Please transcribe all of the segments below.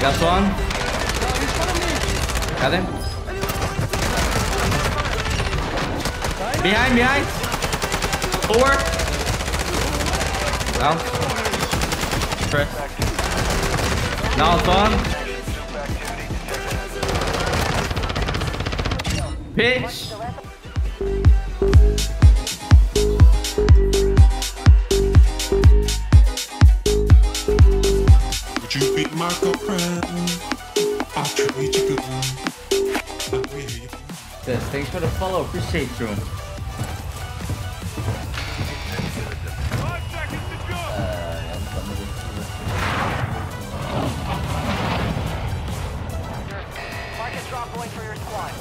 Got one. Got him. Behind, behind. Four. Down. Press. Now it's on. Pitch. Would you be my girlfriend? I'll treat you good. I'll wear you. Yes, thanks for the follow. Appreciate you. Mark a drop point for your squad.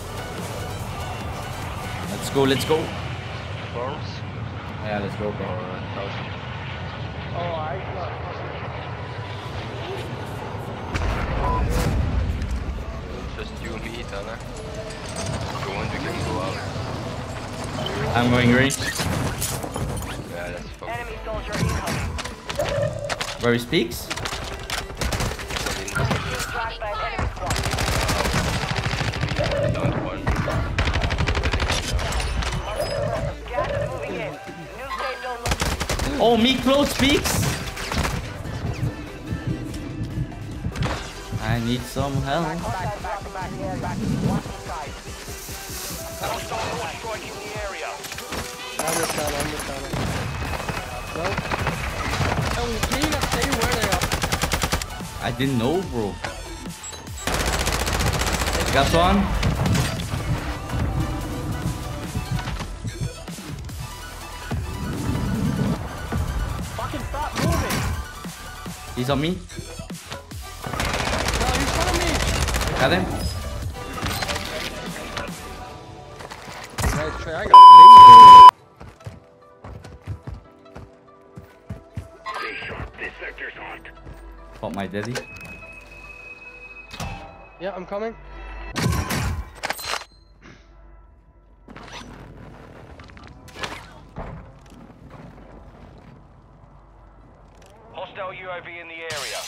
Let's go, let's go. Forms Yeah, let's go, or bro. I'm going green. Where he speaks? Oh, me close speaks. I need some help. Understand, understand. Well, oh, can you not say where they are? I didn't know, bro. Got one. Fucking stop moving! He's on me. No, he's front of me! Got him. Nice try, I got my daddy. Yeah, I'm coming. Hostile UAV in the area.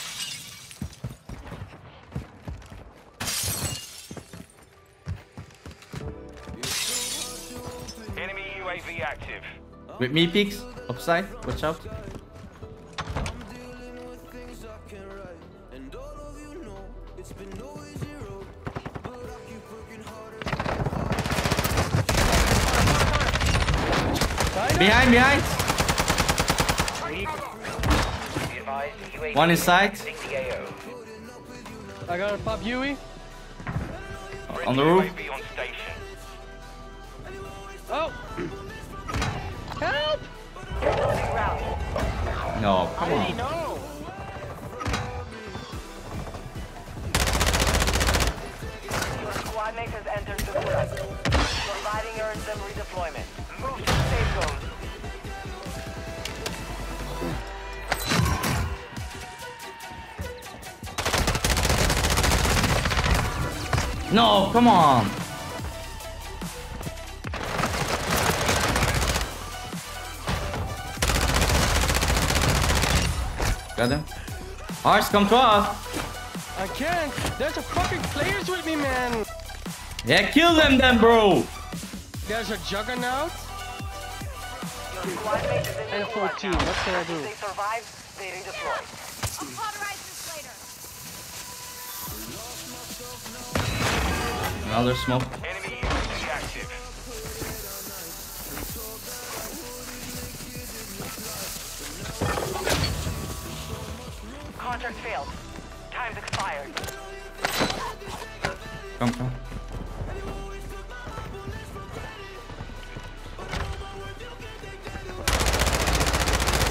Enemy UAV active. With me, peaks. Upside. Watch out. Behind, behind. One inside. I got a pop Yui. On the roof. UAV on station. Oh! Help! No, come on. No! Your squad mate has entered the gulag. Surviving earns them redeployment. Move No, come on. Got him. Ars, come to us. I can't! There's a fucking players with me, man! Yeah, kill them then, bro. There's a juggernaut. Your squad mate is in And the a 14, what can I do? they survive, they redeploy. I'll later. Another smoke. Enemy UAV active. Contract failed. Time's expired. Come, come.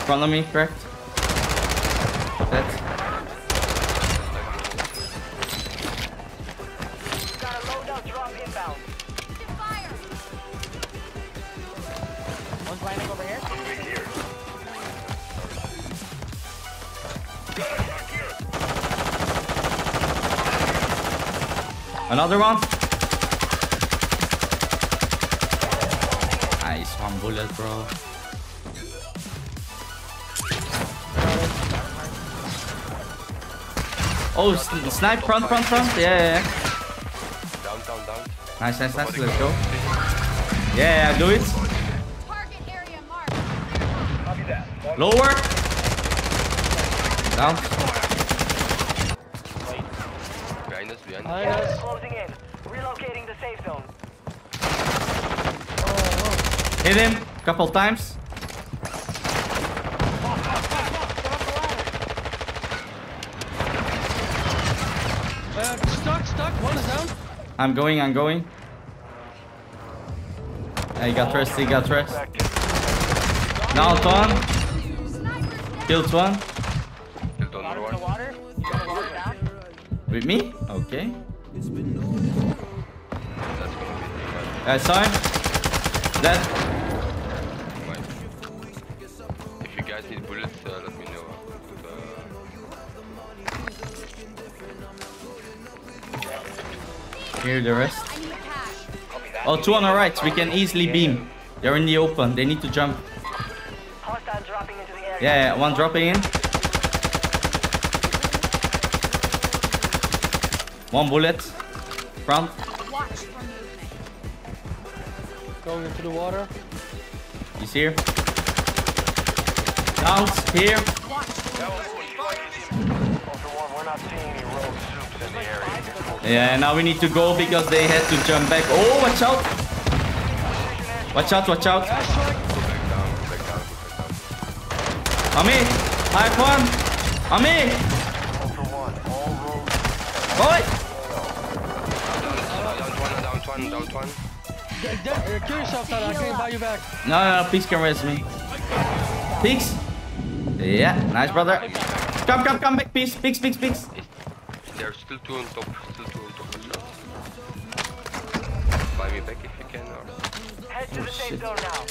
Front of me, correct? Dead. Another one. Nice one bullet, bro. Oh, s- snipe front, front, front. Yeah, yeah, yeah. Down, down, down. Nice, nice, nice. Let's go. Yeah, yeah, do it. Lower. Down. Behind us, behind us. Behind Gas is us. closing in. Relocating the safe zone. Hit him. a Couple times. Uh, stuck, stuck. One is down. I'm going, I'm going. Yeah, he got rest, he got rest. Now one. Sniper's down. Killed one. One. With me? Okay. That's gonna be the I saw him. Dead. Here the rest. I need cash. Oh, two on the right. We can easily beam. They're in the open. They need to jump. Hostile dropping into the area. Yeah, yeah. One dropping in. One bullet. Front. Watch for movement. Going into the water. He's here. Down. Here. Yeah, now we need to go because they had to jump back. Oh, watch out. Watch out, watch out. Ami. Ami. All rogue Boy. Down, one, get, uh, kill yourself, Tyler. I can't buy you back. No, no, no. Peaks can rest me. Peaks. Yeah, nice, brother. Come, come, come back, Peaks. Peaks, Peaks, Peaks. There's still two on top, still two on top. Watch. Buy me back if you can, or... Head to the oh, safe zone now.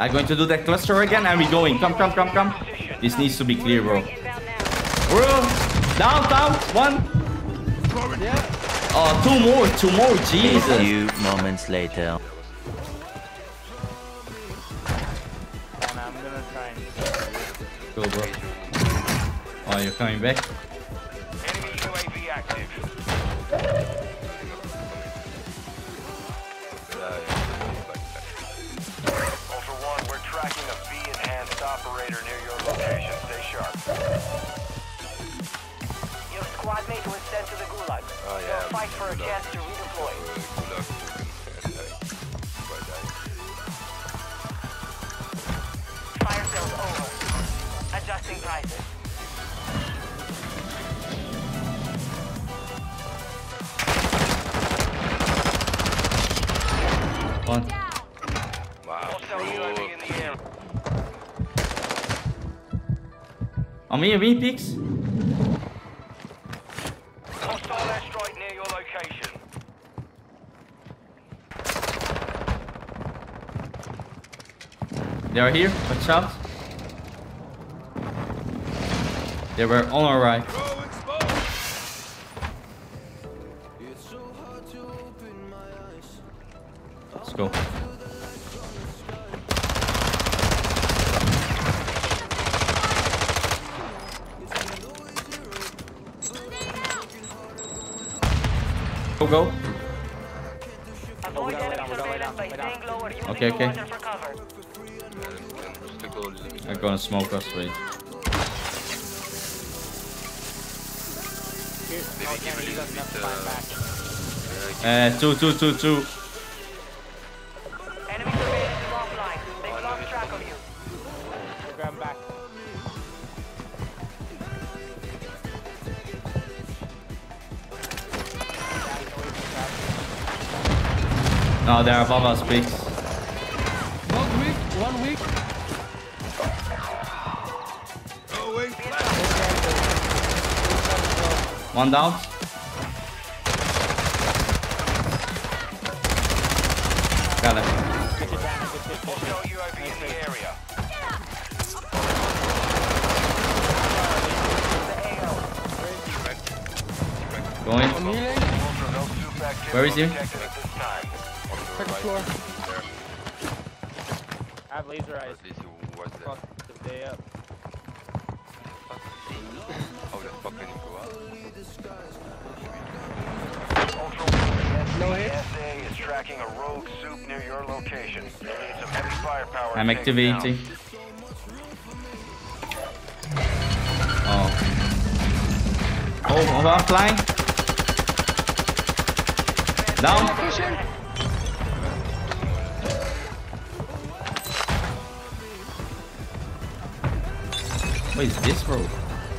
I'm going to do that cluster again and we going. Come, come, come, come. This needs to be clear, bro. Bro, down, down, one. Yeah. Oh, two more, two more. Jesus. few moments later. Go, bro. Oh, you're coming back. Enemy UAV active. Yeah, yeah, back, back. Ultra One, we're tracking a V-enhanced operator near your location. Stay sharp. Your squad mate was sent to the Gulag. Oh, yeah. They'll fight for a chance to redeploy. Adjusting. One. Wow, Hostile UAV bro. in the air. On me, on me, Peaks. Hostile airstrike near your location. They are here. Watch out. They were on our right. Let's go. Go, go. Avoid enemy surveillance by staying low or using Okay, okay. water for cover. Yeah, then, then stick a little bit. Gonna smoke us, wait. Maybe give a little bit, uh, Uh, two, two, two, two. Enemy surveillance is offline. They've lost track of you. No, they're above us, Peaks. One down. Got it. Hostile UAV in the area. Going. I'm healing. Ultra, no Supe activity Where is he? detected at this time. Second floor. have laser eyes. At least he was there. Fuck the day up. Heavy firepower. to I'm take it down. activating. Oh. Oh, I'm flying. Down. What is this, bro?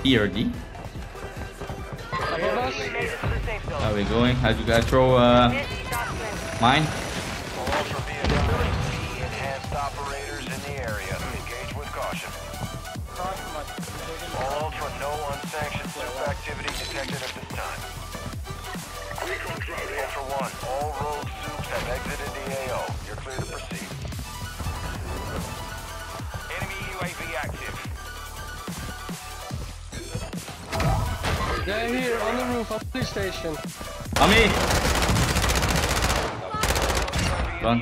PRD? How we going? How'd you guys throw uh, mine? All Ultra vehicles, be enhanced operators in the area. Engage with caution. Cross from us. All Ultra, no unsanctioned Supe activity detected at this time. Ultra One, all rogue Supes have exited the AO. You're clear to proceed. Enemy UAV active. They're here on the roof of the station. On me! Run.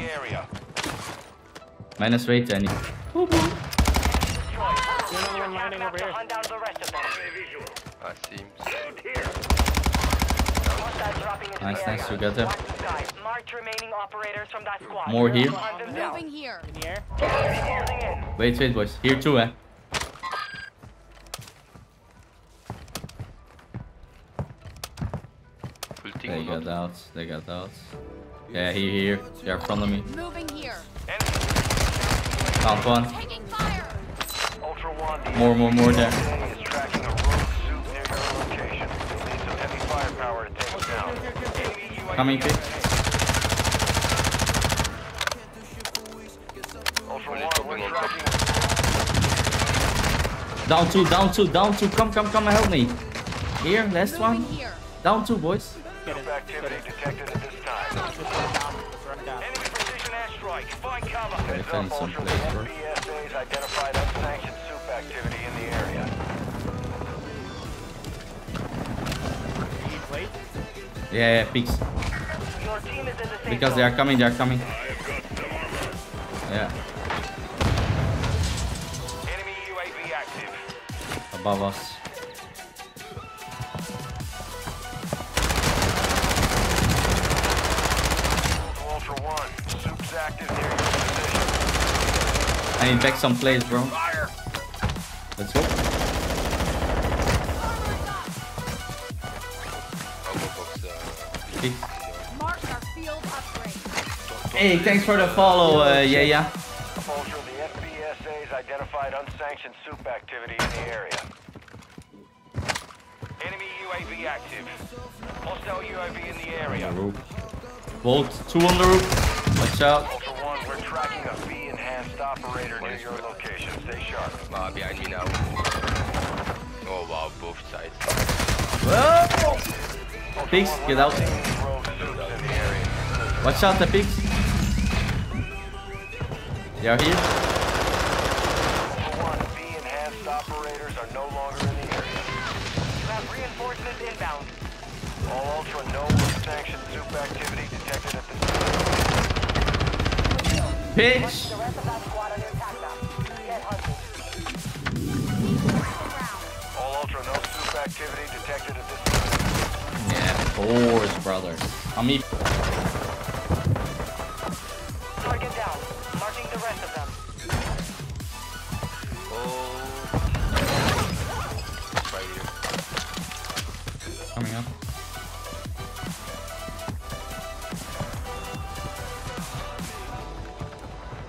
Minus weight, Danny. Another one landing over here. Hunt down the rest of them. Ah, seems. Hostiles dropping into Nice, nice, you got them. Watch the sky. Marked remaining operators from that squad. More here. Hunt them down. Moving here. In the air. Closing in. Wait, wait, boys. Here too, eh? They or got not? out. They got out. Yeah, here, here. They're in front of me. Moving here. Found one. Ultra One, More, more, more there. NSA is tracking a rogue Supe near your location. You'll need some heavy firepower to take them down. Enemy UAV Coming, Vic. Ultra One is One, dropping we're on tracking Down two, down two, down two. Come, come, come and help me. Here, last one. here. Down two, boys. Get it. Supe activity detected at this time. Let's run down. Let's run down. Enemy precision airstrike. Find cover. Okay, Heads up, Ultra. place, FBSA's identified unsanctioned Supe activity in the area. Need plate. Yeah, yeah, peaks. Your team is in the safe Because they are coming, they are coming. Yeah, Enemy UAV active. above us. I need back some plays, bro. Fire! Let's go. Hey, thanks for the follow, uh, yeah, yeah. The FBSA's identified unsanctioned Supe activity in the area. Enemy UAV active. Hostile UAV in the area. Bolt, two on the roof. Watch out. Ultra One, we're tracking a V-enhanced operator near your location. Stay sharp. ah, behind me now. Oh wow, both sides. Whoa! Pigs, get out. Rogue Supes in the area. Watch out, the pigs. They are here. Ultra operators are no longer in the area. You have reinforcements inbound. All Ultra, no unsanctioned Supe activity detected at this time. Pigs. Time. Yeah, brother. I mean, Target down. Marking the rest of them. Oh. Right here. coming up.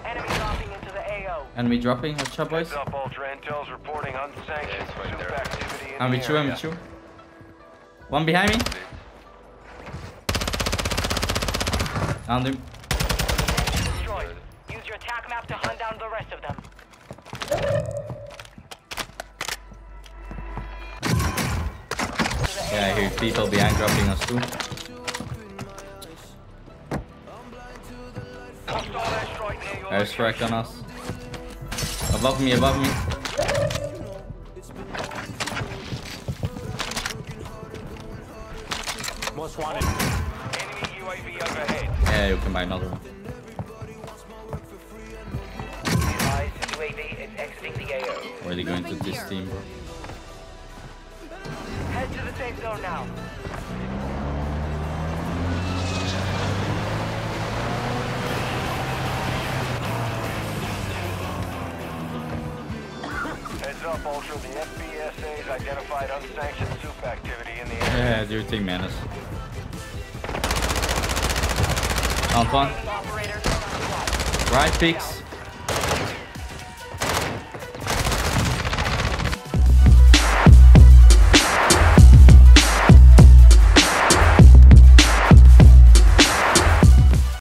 Enemy dropping into the AO. Enemy dropping. Watch out, boys. Heads up, Ultra Intel's reporting unsanctioned Yeah, right activity in I'm the with you, I'm with you. One behind me. Down him. Destroyed. Use your attack map to hunt down the rest of them. Yeah, I hear people behind dropping us too. Hostile airstrike near your Airstrike on us. Above me, above me. Most wanted. Enemy UAV overhead. Yeah, you can buy another one. Be definitely going to this team, bro. Head to the safe zone now. Heads up, Ultra. The FBSA's identified unsanctioned Supe activity in the area. Yeah, do your thing, Manus. Down one. Operators on the squad. Right, Pix.